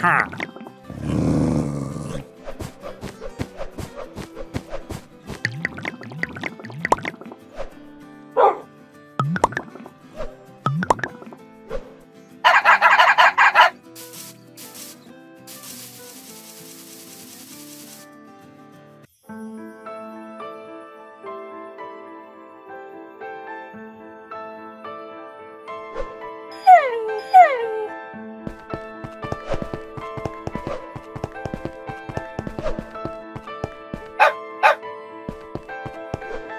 Huh. you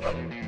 Bye.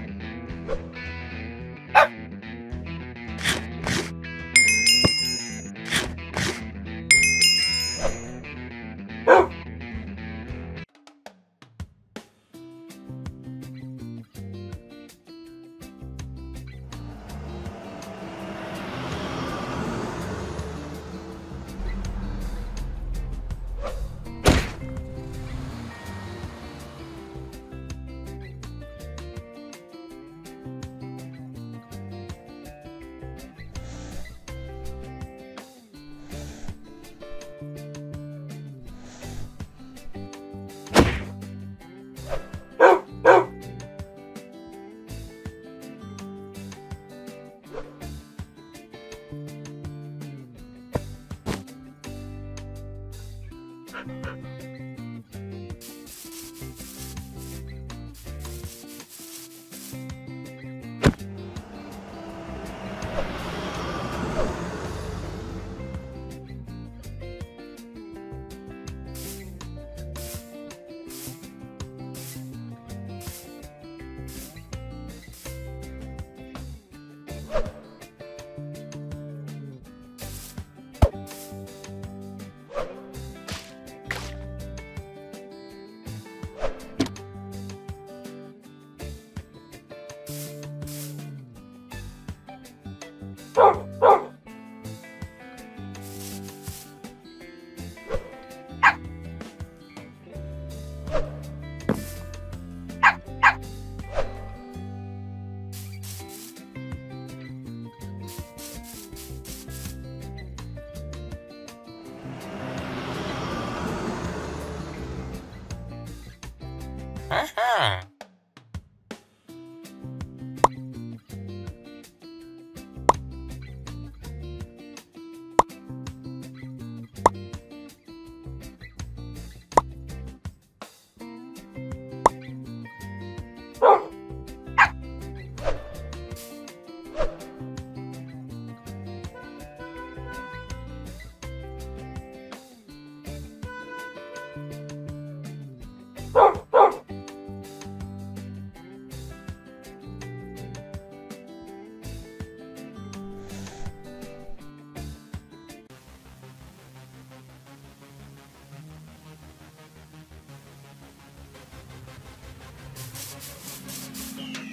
Uh-huh.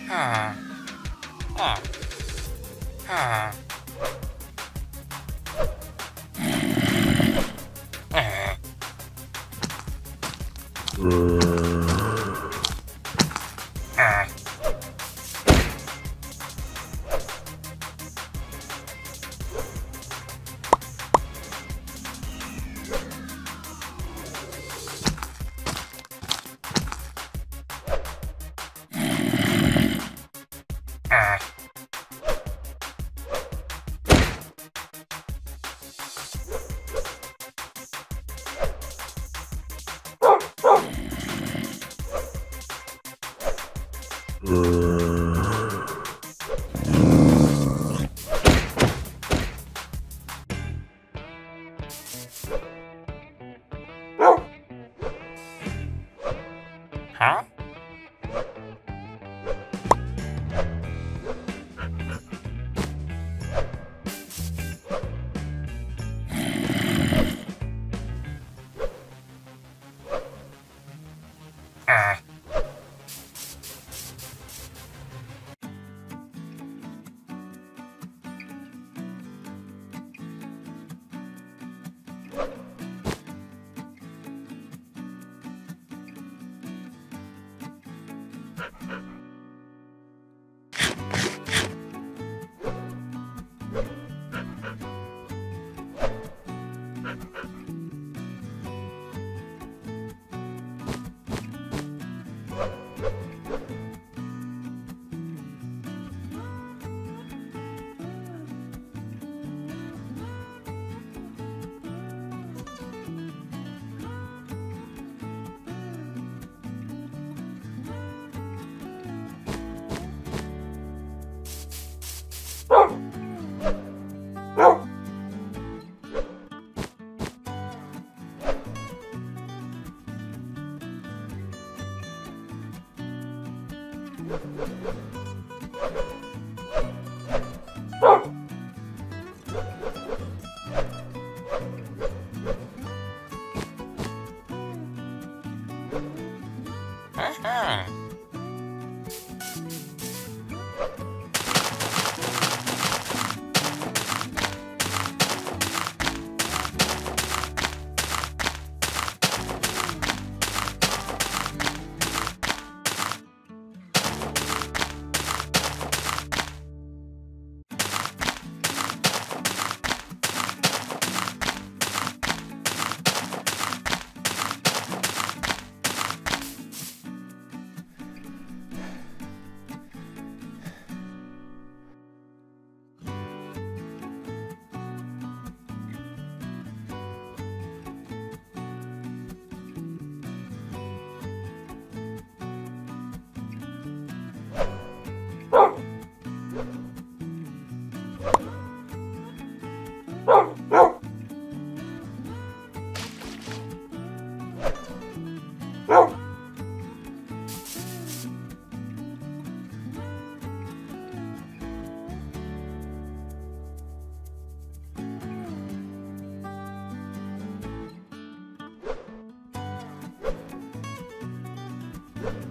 Huh. Huh. Huh. Huh? Huh? you